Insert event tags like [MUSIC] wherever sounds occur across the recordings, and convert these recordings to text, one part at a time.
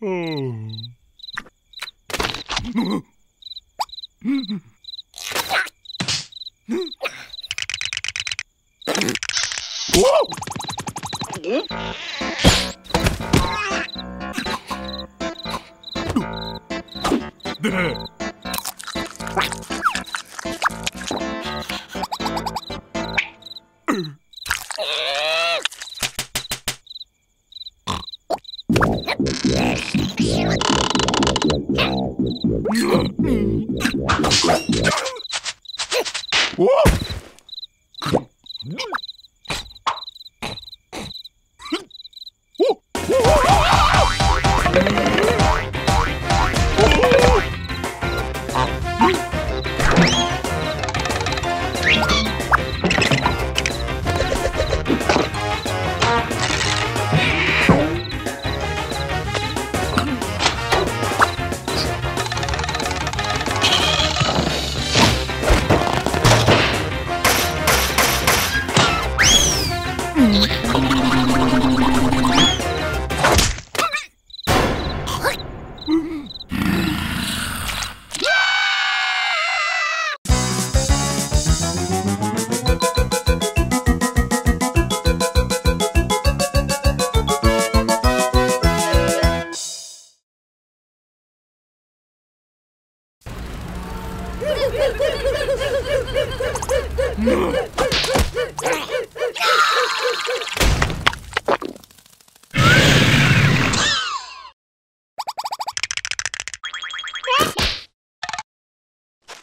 Oh.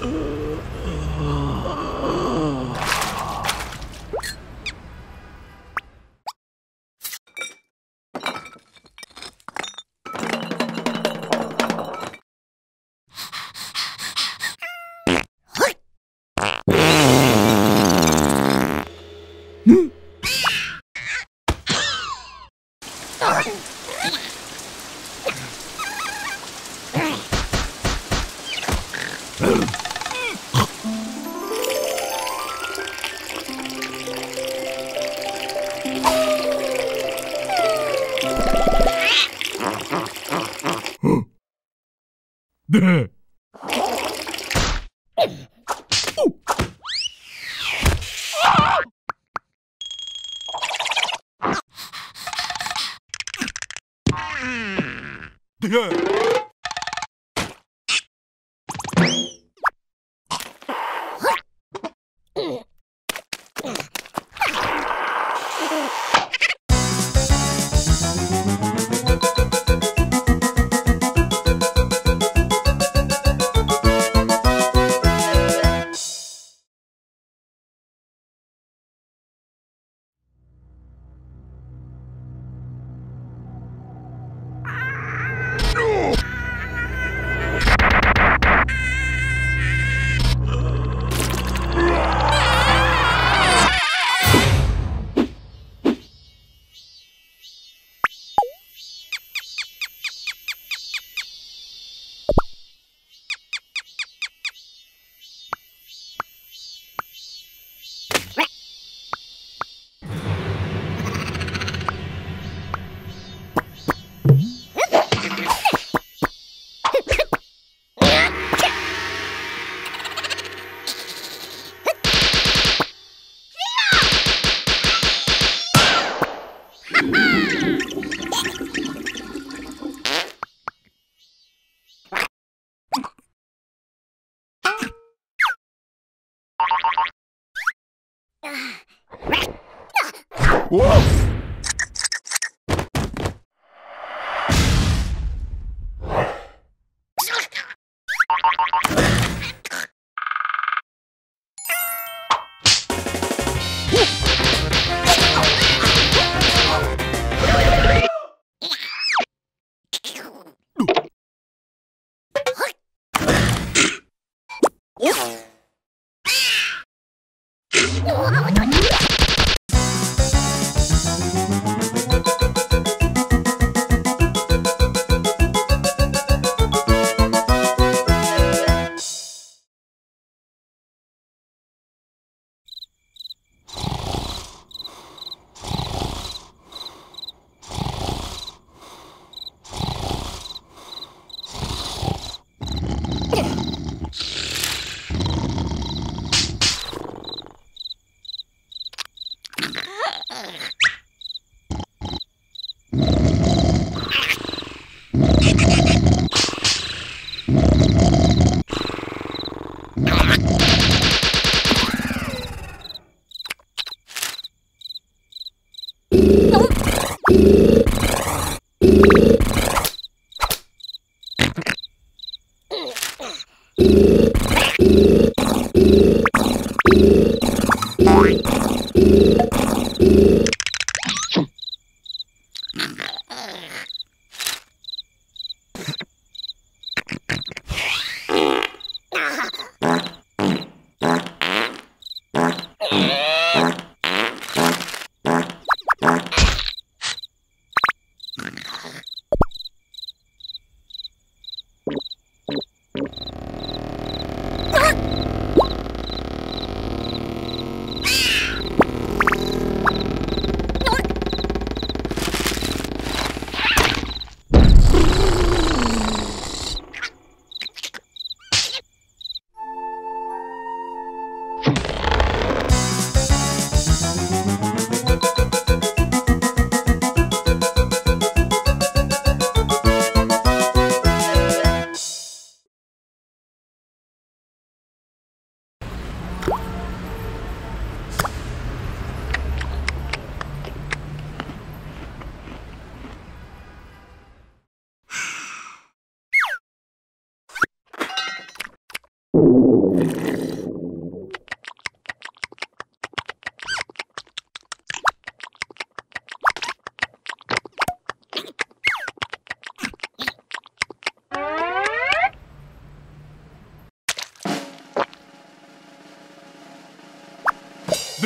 Uh. [LAUGHS]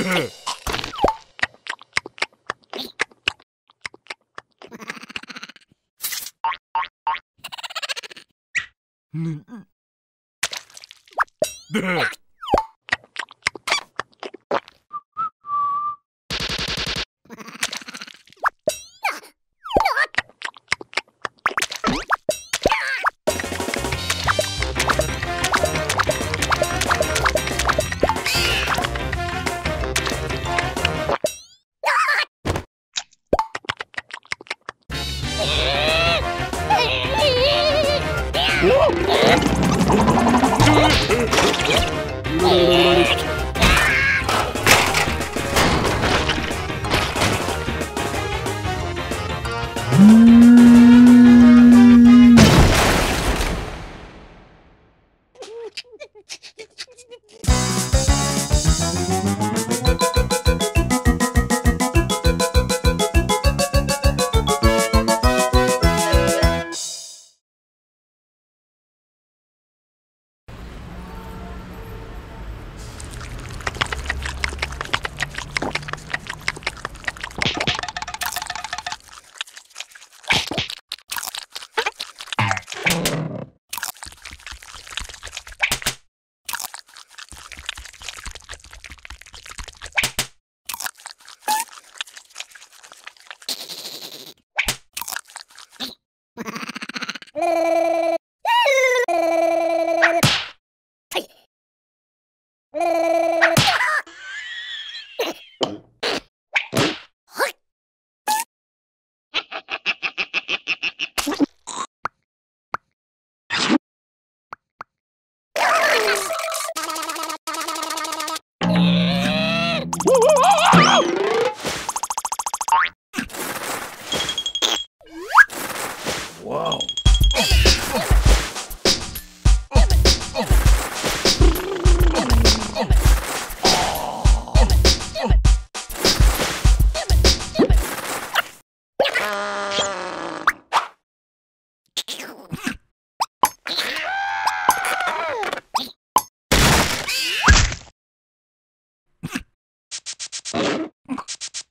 Ugh. Amen.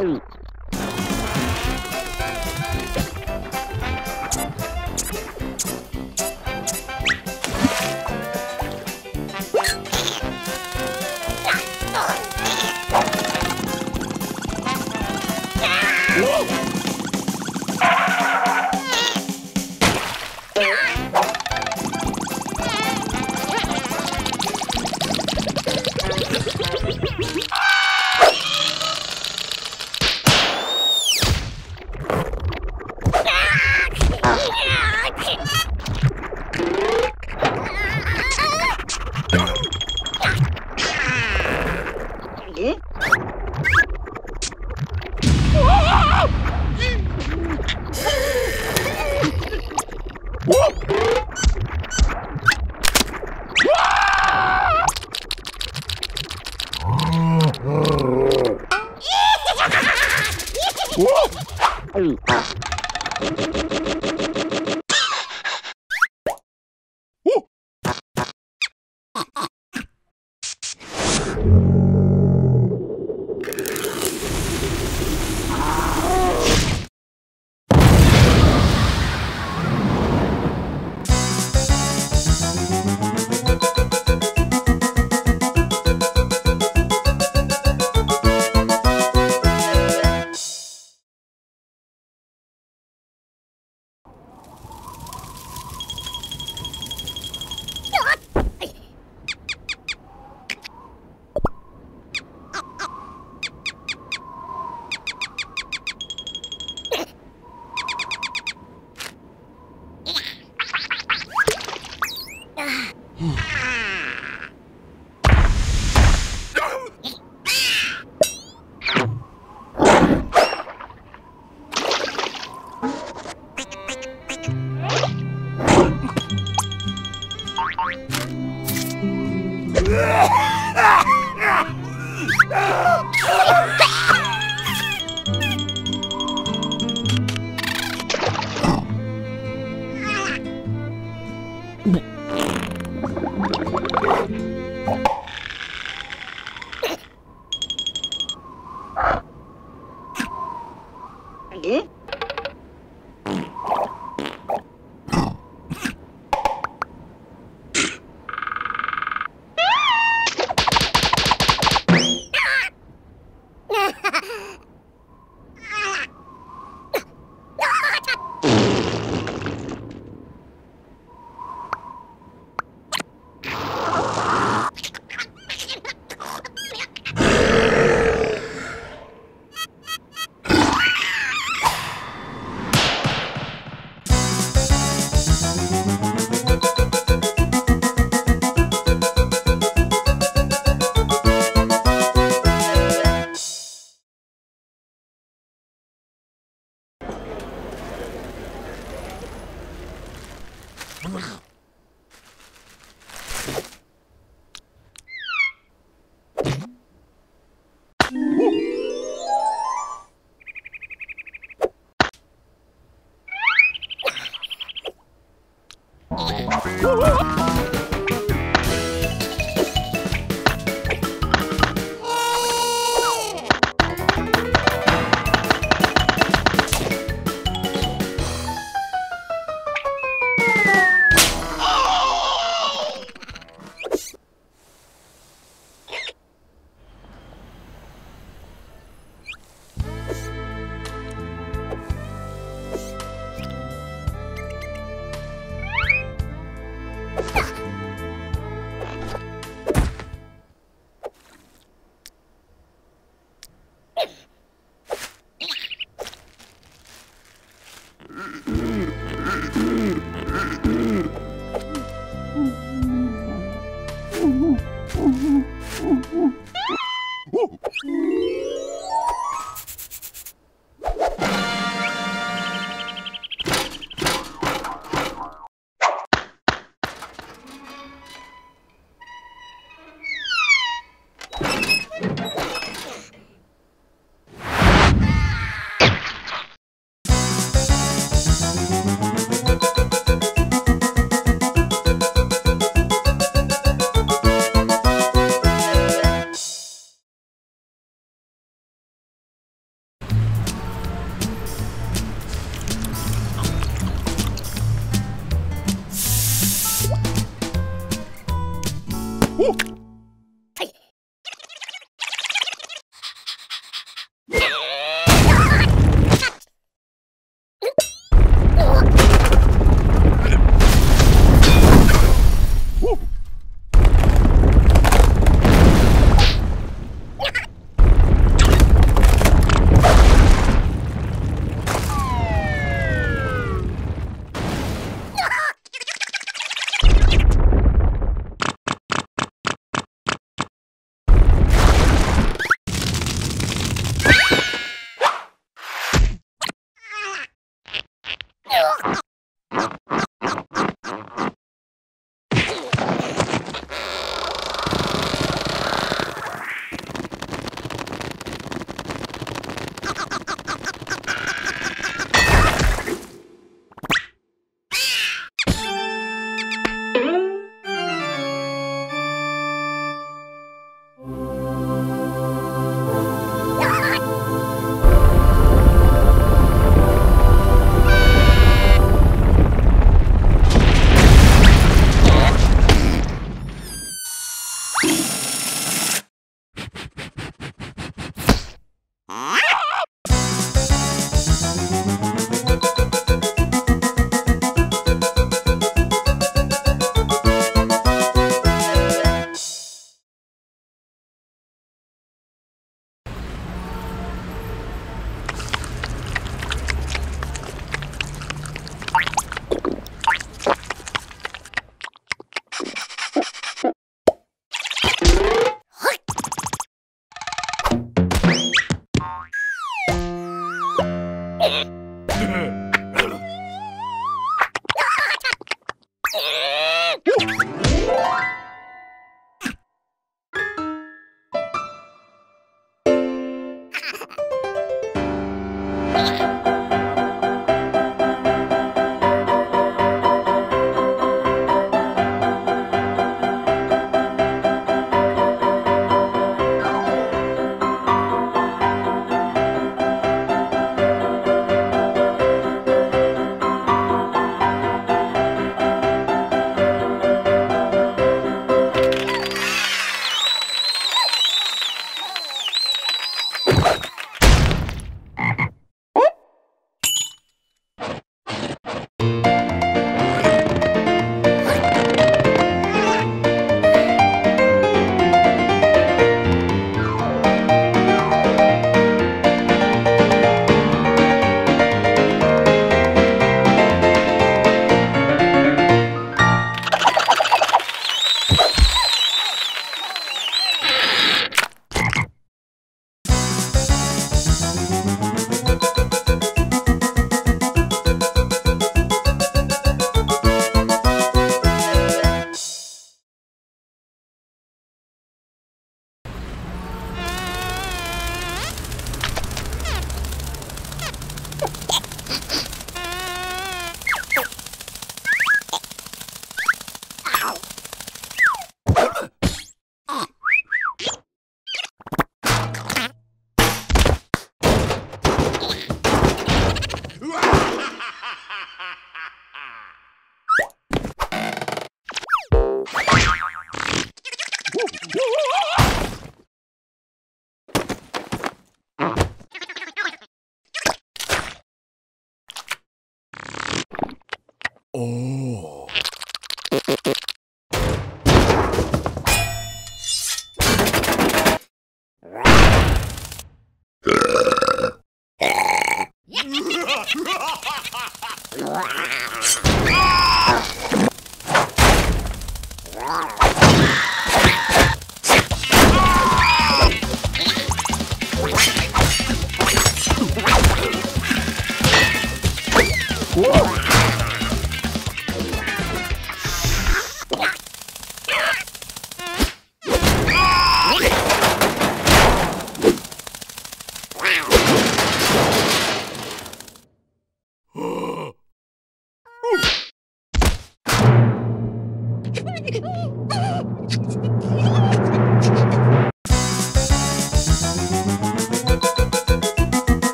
eight.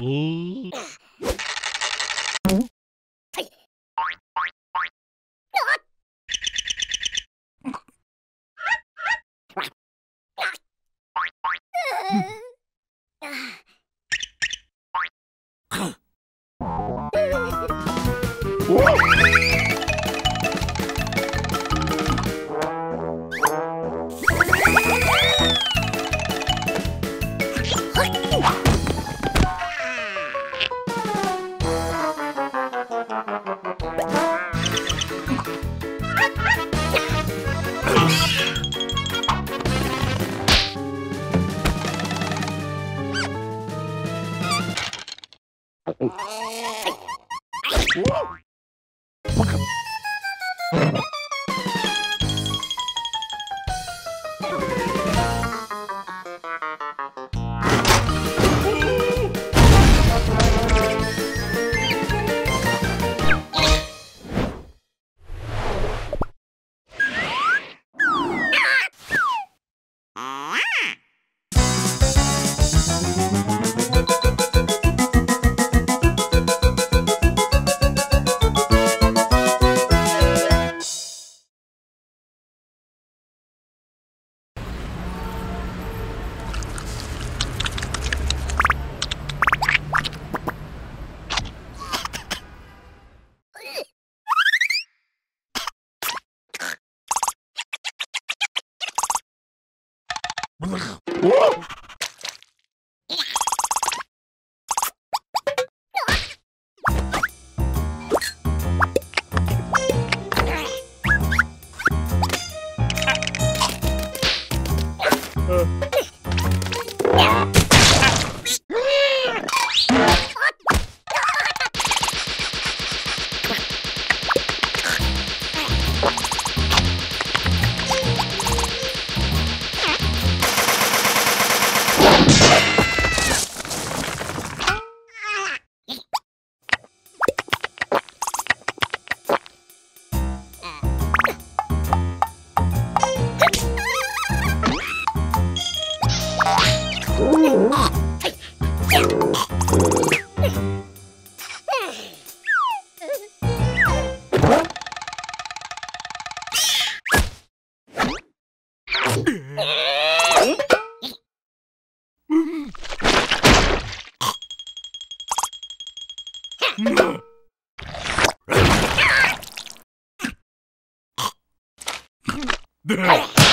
Ooh. Huh. Duh.